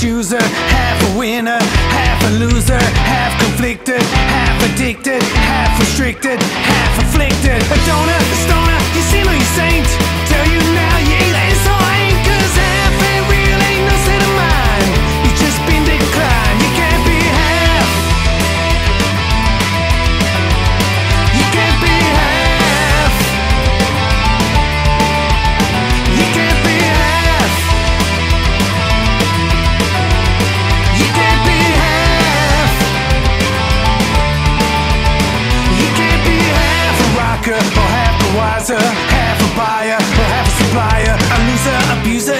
chooser, half a winner, half a loser, half conflicted, half addicted, half restricted, half afflicted. A donor, a stoner, you seem like a saint. Tell you now. half a buyer, half a supplier, a loser, abuser.